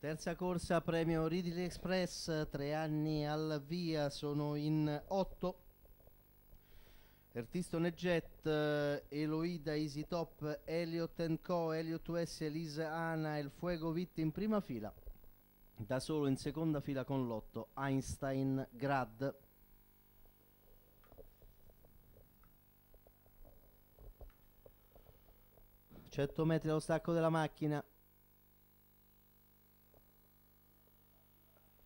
Terza corsa premio Ridley Express, tre anni al via, sono in otto. Ertistone Jet, eh, Eloida, Easy Top, Elliot Co, Elliot US, Elisa Ana, El Fuego Vitt in prima fila. Da solo in seconda fila con l'otto, Einstein Grad. 100 metri allo stacco della macchina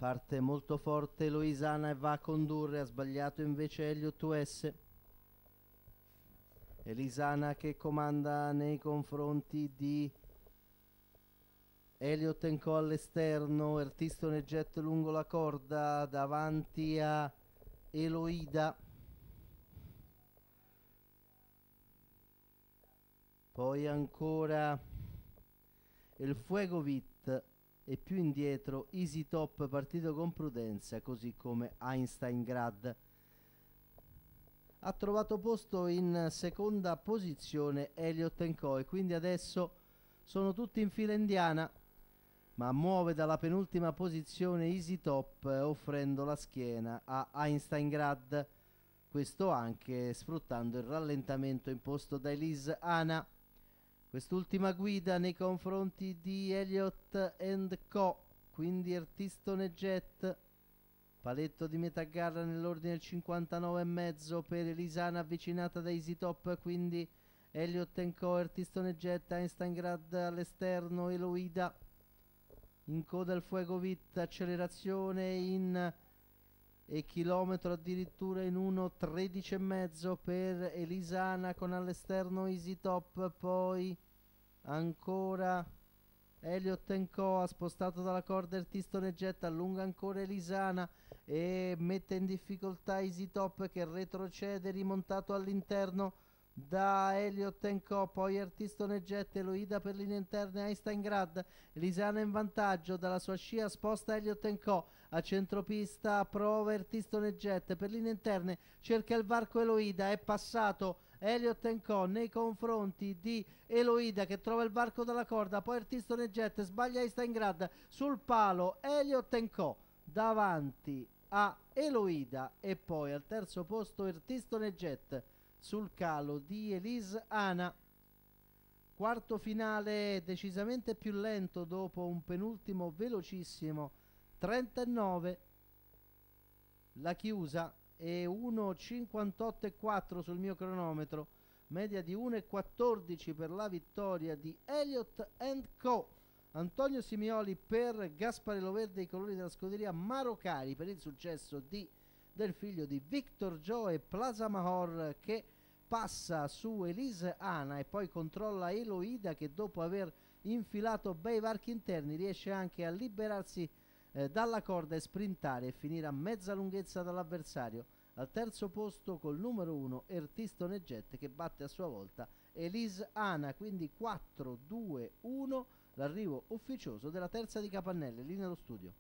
parte molto forte Loisana e va a condurre ha sbagliato invece Elliot US Elisana che comanda nei confronti di Elliot Co all'esterno Ertistone jet lungo la corda davanti a Eloida. Poi ancora il Fuego Vit e più indietro Easy Top partito con prudenza così come Einstein Grad ha trovato posto in seconda posizione Elliot Co e quindi adesso sono tutti in fila indiana ma muove dalla penultima posizione Easy Top offrendo la schiena a Einstein Grad questo anche sfruttando il rallentamento imposto da Elise Ana Quest'ultima guida nei confronti di Elliott Co, quindi Ertistone Jet, paletto di metà gara nell'ordine del 59,5 per Elisana avvicinata da Easy Top, quindi Elliott Co, Ertistone Jet, Einstein Grad all'esterno, Eloida in coda al Fuego Vit, accelerazione in e chilometro addirittura in 1.13,5 per Elisana con all'esterno Easy Top poi ancora Elliot Co. ha spostato dalla corda il Tistone Jet allunga ancora Elisana e mette in difficoltà Easy Top che retrocede rimontato all'interno da Elliot Co, poi Artistone Jet, Eloida per linee interne, Einstein Grad, Lisana in vantaggio, dalla sua scia sposta Elliot Co, a centropista prova Artistone Jet, per linee interne. Cerca il varco Eloida, è passato Elliot Co. nei confronti di Eloida che trova il varco dalla corda, poi Artistone Jet, sbaglia Einstein Grad, sul palo Elliot Co. Davanti a Eloida e poi al terzo posto Artistone Jet sul calo di Elise Ana. Quarto finale decisamente più lento dopo un penultimo velocissimo 39. La chiusa è 1.58.4 sul mio cronometro, media di 1.14 per la vittoria di Elliott Co. Antonio Simioli per Gasparello Verde i colori della scuderia Marocari per il successo di del figlio di Victor Joe Plaza Mahor che passa su Elise Ana e poi controlla Eloida che dopo aver infilato bei varchi interni riesce anche a liberarsi eh, dalla corda e sprintare e finire a mezza lunghezza dall'avversario. Al terzo posto col numero 1 Ertistone Jet che batte a sua volta Elise Ana, quindi 4-2-1 l'arrivo ufficioso della terza di Capannelle, lì nello studio.